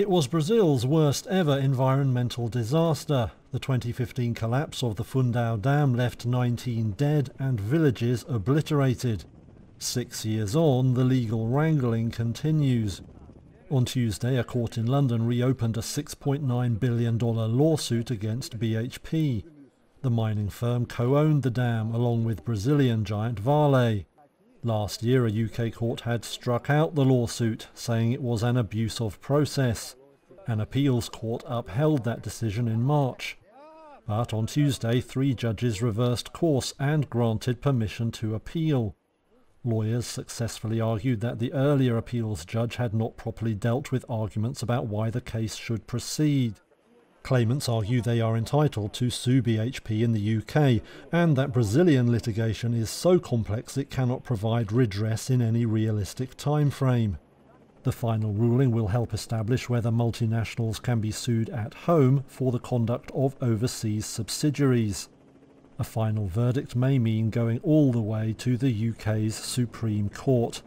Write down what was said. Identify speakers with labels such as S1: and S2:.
S1: It was Brazil's worst ever environmental disaster. The 2015 collapse of the Fundão Dam left 19 dead and villages obliterated. Six years on, the legal wrangling continues. On Tuesday, a court in London reopened a $6.9 billion lawsuit against BHP. The mining firm co-owned the dam along with Brazilian giant Vale. Last year a UK court had struck out the lawsuit, saying it was an abuse of process. An appeals court upheld that decision in March. But on Tuesday three judges reversed course and granted permission to appeal. Lawyers successfully argued that the earlier appeals judge had not properly dealt with arguments about why the case should proceed. Claimants argue they are entitled to sue BHP in the UK and that Brazilian litigation is so complex it cannot provide redress in any realistic time frame. The final ruling will help establish whether multinationals can be sued at home for the conduct of overseas subsidiaries. A final verdict may mean going all the way to the UK's Supreme Court.